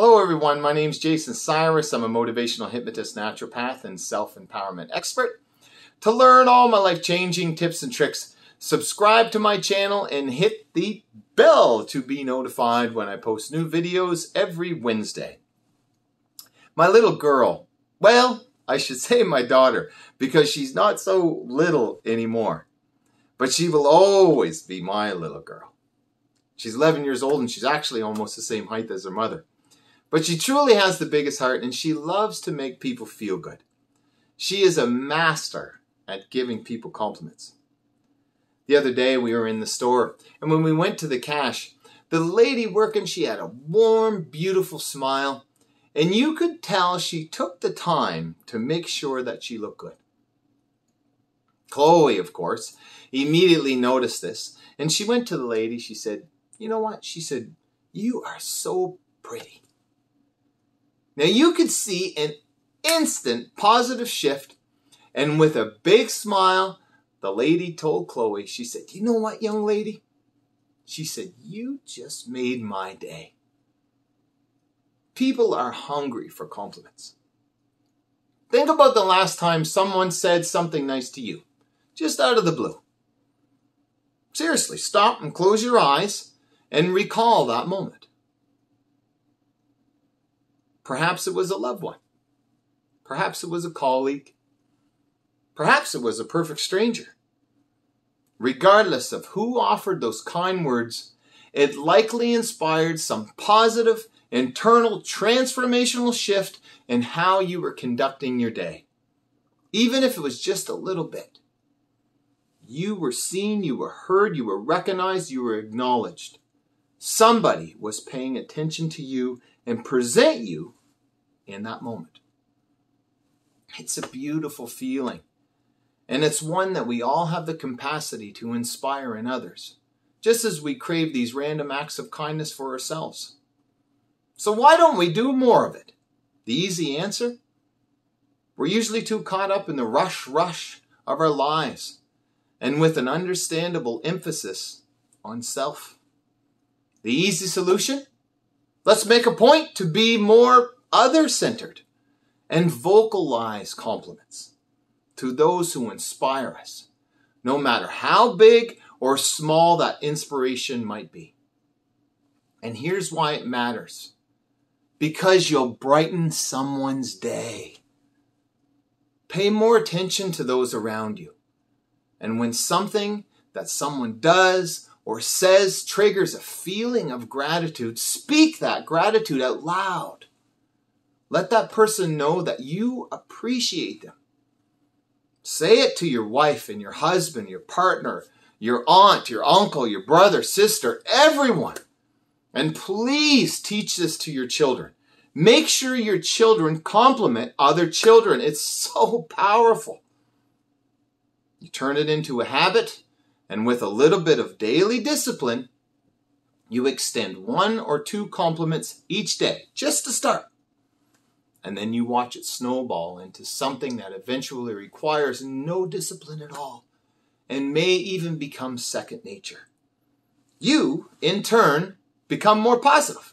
Hello, everyone. My name is Jason Cyrus. I'm a motivational hypnotist, naturopath, and self empowerment expert. To learn all my life changing tips and tricks, subscribe to my channel and hit the bell to be notified when I post new videos every Wednesday. My little girl, well, I should say my daughter, because she's not so little anymore. But she will always be my little girl. She's 11 years old and she's actually almost the same height as her mother. But she truly has the biggest heart and she loves to make people feel good. She is a master at giving people compliments. The other day we were in the store and when we went to the cash, the lady working, she had a warm, beautiful smile and you could tell she took the time to make sure that she looked good. Chloe, of course, immediately noticed this and she went to the lady. She said, You know what? She said, You are so pretty. Now you could see an instant positive shift, and with a big smile, the lady told Chloe, she said, You know what, young lady? She said, You just made my day. People are hungry for compliments. Think about the last time someone said something nice to you, just out of the blue. Seriously, stop and close your eyes and recall that moment. Perhaps it was a loved one. Perhaps it was a colleague. Perhaps it was a perfect stranger. Regardless of who offered those kind words, it likely inspired some positive internal transformational shift in how you were conducting your day. Even if it was just a little bit. You were seen, you were heard, you were recognized, you were acknowledged. Somebody was paying attention to you and present you in that moment. It's a beautiful feeling. And it's one that we all have the capacity to inspire in others, just as we crave these random acts of kindness for ourselves. So why don't we do more of it? The easy answer? We're usually too caught up in the rush, rush of our lives, and with an understandable emphasis on self. The easy solution? Let's make a point to be more other centered, and vocalize compliments to those who inspire us, no matter how big or small that inspiration might be. And here's why it matters because you'll brighten someone's day. Pay more attention to those around you. And when something that someone does or says triggers a feeling of gratitude, speak that gratitude out loud. Let that person know that you appreciate them. Say it to your wife and your husband, your partner, your aunt, your uncle, your brother, sister, everyone. And please teach this to your children. Make sure your children compliment other children. It's so powerful. You turn it into a habit, and with a little bit of daily discipline, you extend one or two compliments each day, just to start and then you watch it snowball into something that eventually requires no discipline at all and may even become second nature. You, in turn, become more positive.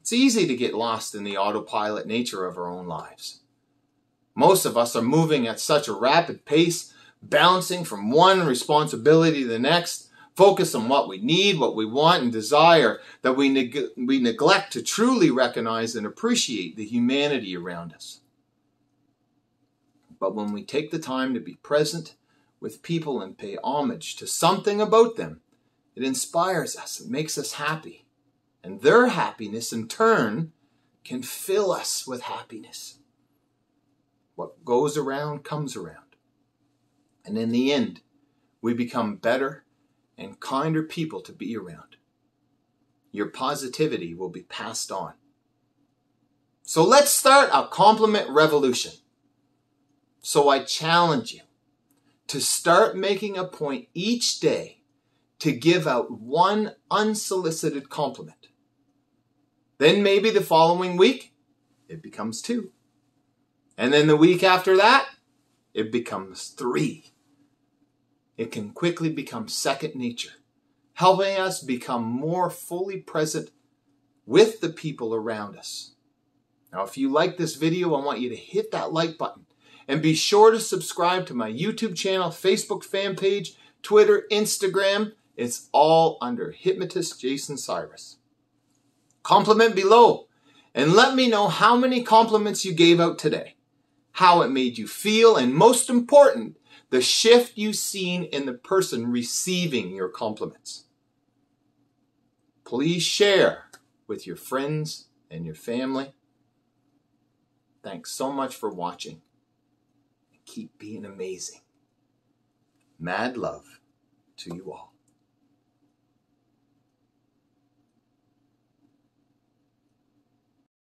It's easy to get lost in the autopilot nature of our own lives. Most of us are moving at such a rapid pace, bouncing from one responsibility to the next, focus on what we need, what we want and desire, that we, neg- we neglect to truly recognize and appreciate the humanity around us. But when we take the time to be present with people and pay homage to something about them, it inspires us, it makes us happy. And their happiness, in turn, can fill us with happiness. What goes around comes around. And in the end, we become better and kinder people to be around. Your positivity will be passed on. So let's start a compliment revolution. So I challenge you to start making a point each day to give out one unsolicited compliment. Then maybe the following week, it becomes two. And then the week after that, it becomes three it can quickly become second nature, helping us become more fully present with the people around us. Now, if you like this video, I want you to hit that like button and be sure to subscribe to my YouTube channel, Facebook fan page, Twitter, Instagram. It's all under Hypnotist Jason Cyrus. Compliment below and let me know how many compliments you gave out today, how it made you feel, and most important, the shift you've seen in the person receiving your compliments. Please share with your friends and your family. Thanks so much for watching. Keep being amazing. Mad love to you all.